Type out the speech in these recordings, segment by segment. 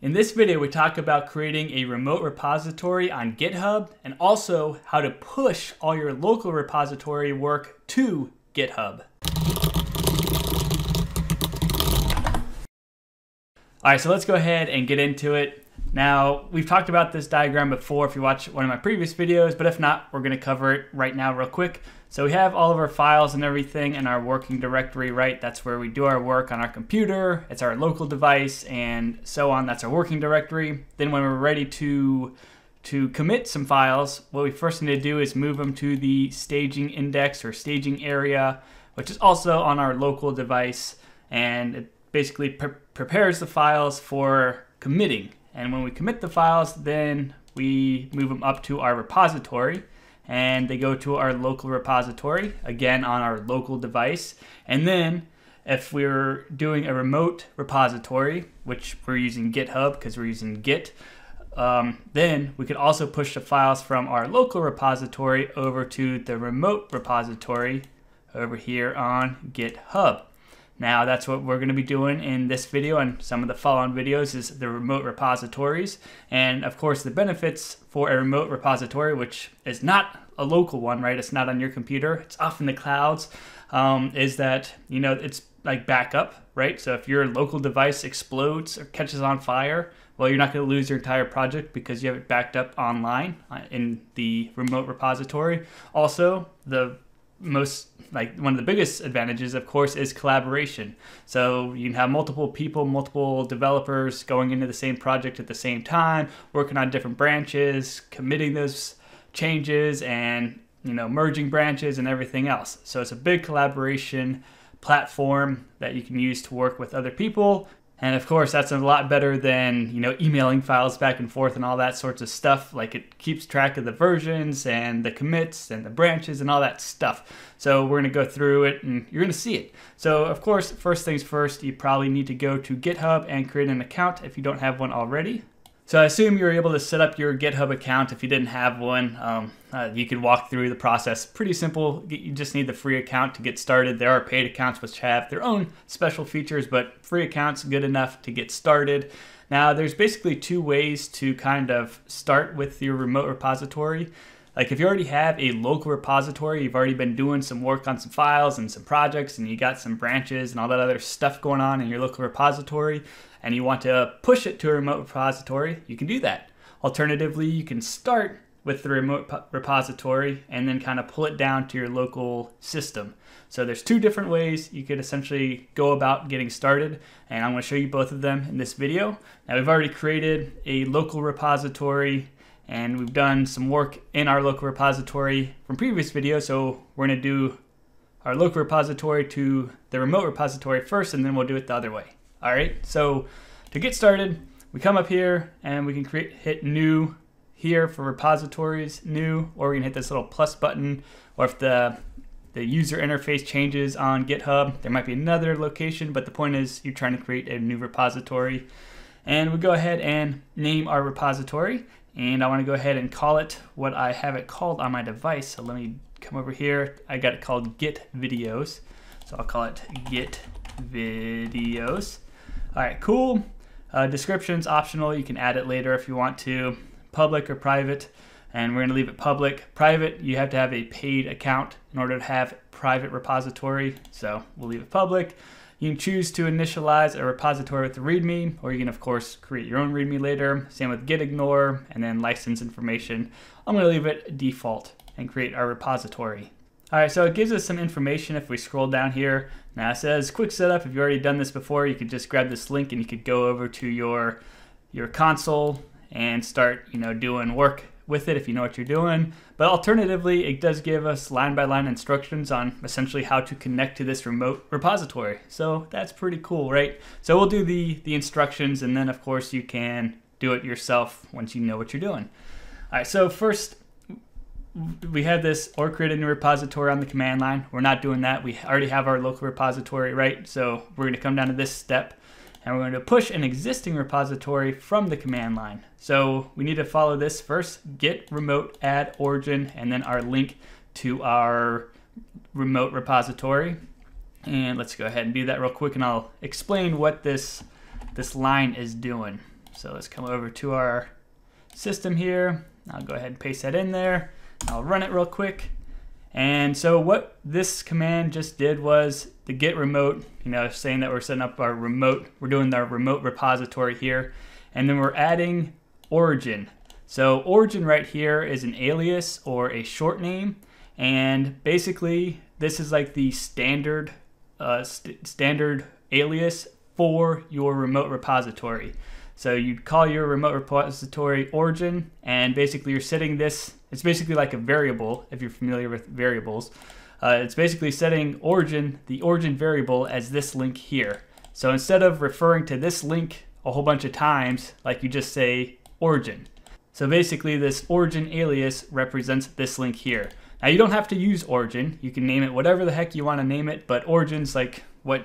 In this video, we talk about creating a remote repository on GitHub and also how to push all your local repository work to GitHub. All right, so let's go ahead and get into it. Now, we've talked about this diagram before if you watch one of my previous videos, but if not, we're gonna cover it right now real quick. So we have all of our files and everything in our working directory, right? That's where we do our work on our computer. It's our local device and so on. That's our working directory. Then when we're ready to to commit some files, what we first need to do is move them to the staging index or staging area, which is also on our local device. And it basically pre prepares the files for committing. And when we commit the files, then we move them up to our repository and they go to our local repository, again on our local device. And then if we're doing a remote repository, which we're using GitHub because we're using Git, um, then we could also push the files from our local repository over to the remote repository over here on GitHub. Now that's what we're going to be doing in this video and some of the follow-on videos is the remote repositories. And of course the benefits for a remote repository, which is not a local one, right? It's not on your computer. It's off in the clouds. Um, is that, you know, it's like backup, right? So if your local device explodes or catches on fire, well, you're not going to lose your entire project because you have it backed up online uh, in the remote repository. Also, the most like one of the biggest advantages of course is collaboration. So you can have multiple people multiple developers going into the same project at the same time working on different branches committing those changes and you know merging branches and everything else. So it's a big collaboration platform that you can use to work with other people and of course, that's a lot better than, you know, emailing files back and forth and all that sorts of stuff. Like it keeps track of the versions and the commits and the branches and all that stuff. So we're gonna go through it and you're gonna see it. So of course, first things first, you probably need to go to GitHub and create an account if you don't have one already. So I assume you were able to set up your GitHub account if you didn't have one. Um, uh, you could walk through the process. Pretty simple. You just need the free account to get started. There are paid accounts which have their own special features, but free accounts good enough to get started. Now, there's basically two ways to kind of start with your remote repository. Like if you already have a local repository, you've already been doing some work on some files and some projects and you got some branches and all that other stuff going on in your local repository, and you want to push it to a remote repository, you can do that. Alternatively, you can start with the remote repository and then kind of pull it down to your local system. So there's two different ways you could essentially go about getting started and I'm going to show you both of them in this video. Now we've already created a local repository and we've done some work in our local repository from previous videos so we're going to do our local repository to the remote repository first and then we'll do it the other way. All right, so to get started, we come up here and we can create hit new here for repositories, new, or we can hit this little plus button, or if the the user interface changes on GitHub, there might be another location, but the point is you're trying to create a new repository. And we go ahead and name our repository, and I want to go ahead and call it what I have it called on my device. So let me come over here. I got it called Git Videos. So I'll call it Git Videos. All right, cool. Uh, description's optional. You can add it later if you want to. Public or private. And we're going to leave it public. Private, you have to have a paid account in order to have private repository. So we'll leave it public. You can choose to initialize a repository with the README, or you can, of course, create your own README later. Same with gitignore, and then license information. I'm going to leave it default and create our repository. All right, so it gives us some information if we scroll down here. Now it says quick setup. If you've already done this before, you could just grab this link and you could go over to your your console and start, you know, doing work with it if you know what you're doing. But alternatively, it does give us line by line instructions on essentially how to connect to this remote repository. So that's pretty cool, right? So we'll do the, the instructions and then of course you can do it yourself once you know what you're doing. All right, so first we had this or create a new repository on the command line. We're not doing that. We already have our local repository, right? So we're going to come down to this step and we're going to push an existing repository from the command line. So we need to follow this first, git remote add origin, and then our link to our remote repository. And let's go ahead and do that real quick and I'll explain what this, this line is doing. So let's come over to our system here. I'll go ahead and paste that in there. I'll run it real quick. And so what this command just did was the git remote, you know, saying that we're setting up our remote, we're doing our remote repository here. And then we're adding origin. So origin right here is an alias or a short name. And basically this is like the standard, uh, st standard alias for your remote repository. So you'd call your remote repository origin, and basically you're setting this, it's basically like a variable, if you're familiar with variables. Uh, it's basically setting origin, the origin variable as this link here. So instead of referring to this link a whole bunch of times, like you just say origin. So basically this origin alias represents this link here. Now you don't have to use origin, you can name it whatever the heck you want to name it, but origin's like what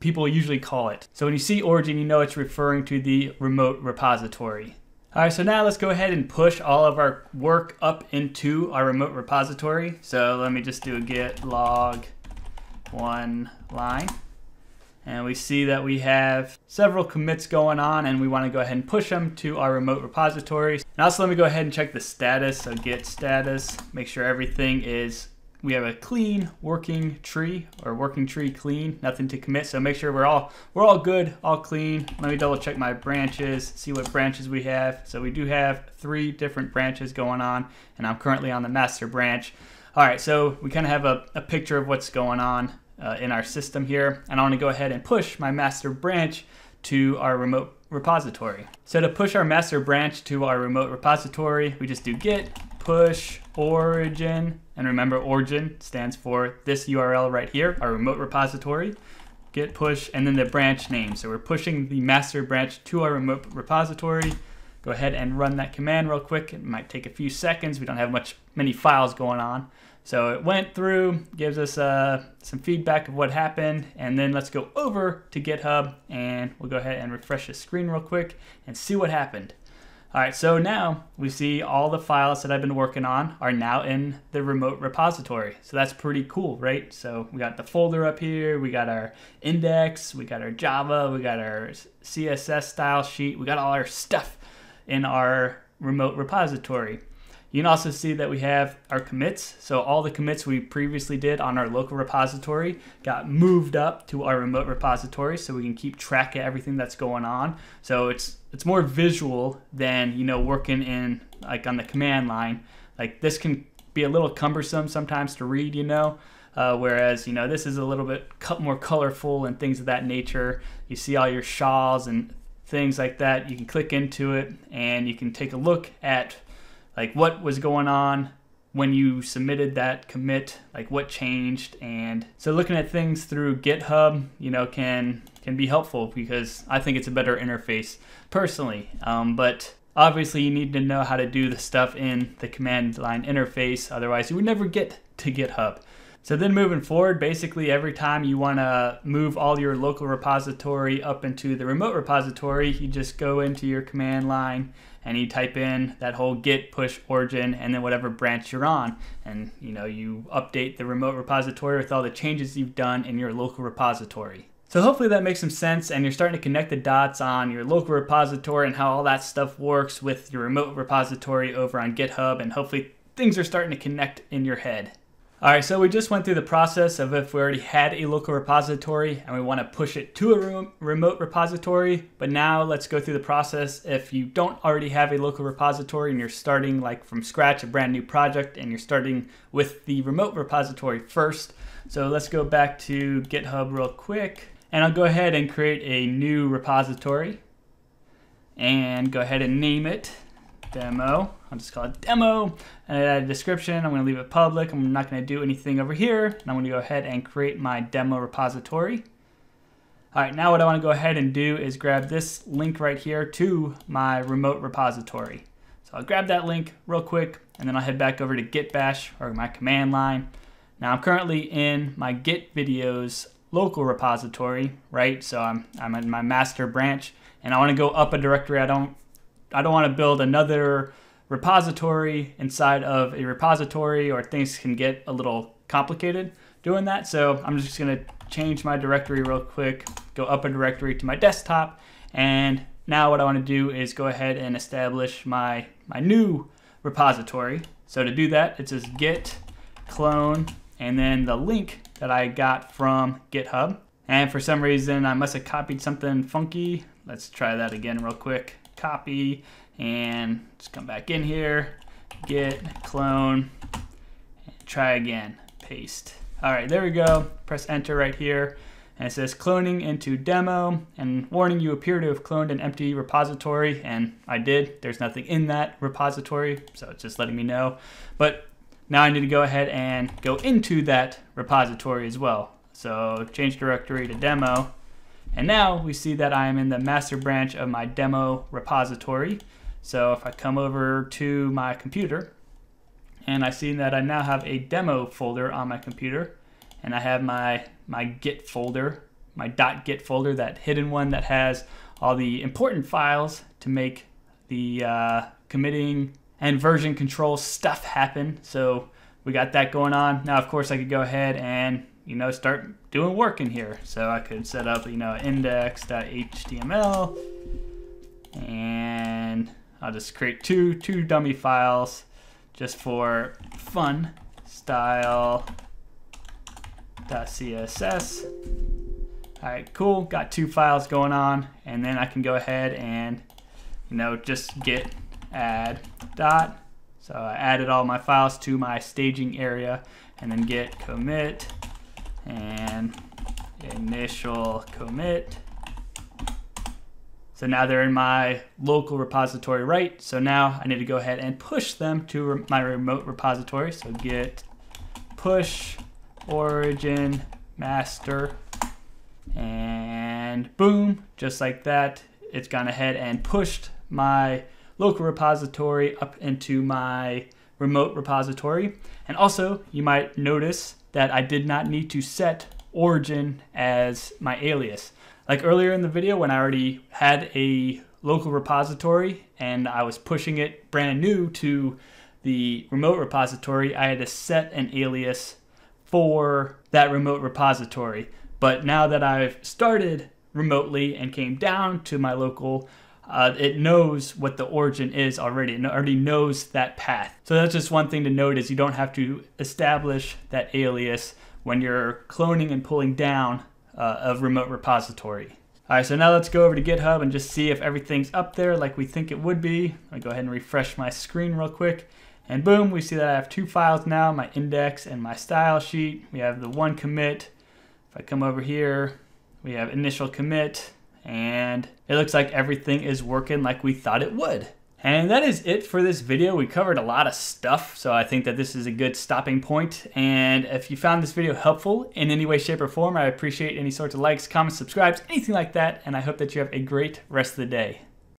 people usually call it. So when you see origin, you know it's referring to the remote repository. All right, so now let's go ahead and push all of our work up into our remote repository. So let me just do a git log one line. And we see that we have several commits going on and we want to go ahead and push them to our remote repository. Now also let me go ahead and check the status. So git status, make sure everything is we have a clean working tree or working tree clean, nothing to commit. So make sure we're all we're all good, all clean. Let me double check my branches, see what branches we have. So we do have three different branches going on, and I'm currently on the master branch. All right, so we kind of have a, a, picture of what's going on uh, in our system here, and I want to go ahead and push my master branch to our remote repository. So to push our master branch to our remote repository, we just do git push origin, and remember origin stands for this URL right here, our remote repository, git push, and then the branch name. So we're pushing the master branch to our remote repository. Go ahead and run that command real quick. It might take a few seconds. We don't have much many files going on. So it went through, gives us uh, some feedback of what happened, and then let's go over to GitHub and we'll go ahead and refresh the screen real quick and see what happened. All right, so now we see all the files that I've been working on are now in the remote repository. So that's pretty cool, right? So we got the folder up here, we got our index, we got our Java, we got our CSS style sheet, we got all our stuff in our remote repository. You can also see that we have our commits. So all the commits we previously did on our local repository got moved up to our remote repository so we can keep track of everything that's going on. So it's it's more visual than, you know, working in like on the command line. Like this can be a little cumbersome sometimes to read, you know. Uh, whereas, you know, this is a little bit more colorful and things of that nature. You see all your SHAs and things like that. You can click into it and you can take a look at like what was going on when you submitted that commit, like what changed. And so looking at things through GitHub, you know, can can be helpful because I think it's a better interface personally. Um, but obviously you need to know how to do the stuff in the command line interface. Otherwise you would never get to GitHub. So then moving forward, basically every time you want to move all your local repository up into the remote repository, you just go into your command line and you type in that whole git push origin and then whatever branch you're on and you know you update the remote repository with all the changes you've done in your local repository. So hopefully that makes some sense and you're starting to connect the dots on your local repository and how all that stuff works with your remote repository over on GitHub and hopefully things are starting to connect in your head. All right, so we just went through the process of if we already had a local repository and we want to push it to a remote repository, but now let's go through the process if you don't already have a local repository and you're starting like from scratch a brand new project and you're starting with the remote repository first. So let's go back to GitHub real quick and I'll go ahead and create a new repository and go ahead and name it demo. I'll just call it demo. And add a description. I'm to leave it public. I'm not to do anything over here. And I'm to go ahead and create my demo repository. All right, now what I want to go ahead and do is grab this link right here to my remote repository. So I'll grab that link real quick, and then I'll head back over to Git Bash or my command line. Now I'm currently in my Git videos local repository, right? So I'm, I'm in my master branch, and I want to go up a directory. I don't I don't want to build another repository inside of a repository or things can get a little complicated doing that. So I'm just going to change my directory real quick, go up a directory to my desktop and now what I want to do is go ahead and establish my, my new repository. So to do that, it says git clone and then the link that I got from GitHub. And for some reason, I must have copied something funky. Let's try that again real quick. Copy and just come back in here, git clone, try again, paste. All right, there we go. Press enter right here. And it says cloning into demo and warning you appear to have cloned an empty repository. And I did. There's nothing in that repository. So it's just letting me know. But now I need to go ahead and go into that repository as well. So change directory to demo. And now we see that I am in the master branch of my demo repository. So if I come over to my computer and I see that I now have a demo folder on my computer and I have my, my git folder, my .git folder, that hidden one that has all the important files to make the uh, committing and version control stuff happen. So we got that going on. Now, of course, I could go ahead and you know start doing work in here. So I could set up you know index.html, and I'll just create two two dummy files just for fun. Style .css. All right, cool. Got two files going on, and then I can go ahead and you know just git add dot. So I added all my files to my staging area and then git commit and initial commit. So now they're in my local repository, right? So now I need to go ahead and push them to re my remote repository. So git push origin master and boom, just like that, it's gone ahead and pushed my local repository up into my remote repository. And also, you might notice that I did not need to set origin as my alias. Like earlier in the video when I already had a local repository and I was pushing it brand new to the remote repository, I had to set an alias for that remote repository. But now that I've started remotely and came down to my local uh, it knows what the origin is already. It already knows that path. So that's just one thing to note is you don't have to establish that alias when you're cloning and pulling down uh, a remote repository. All right, so now let's go over to GitHub and just see if everything's up there like we think it would be. I'll go ahead and refresh my screen real quick. And boom, we see that I have two files now, my index and my style sheet. We have the one commit. If I come over here, we have initial commit, and it looks like everything is working like we thought it would. And that is it for this video. We covered a lot of stuff, so I think that this is a good stopping point. And if you found this video helpful in any way, shape, or form, I appreciate any sorts of likes, comments, subscribes, anything like that. And I hope that you have a great rest of the day.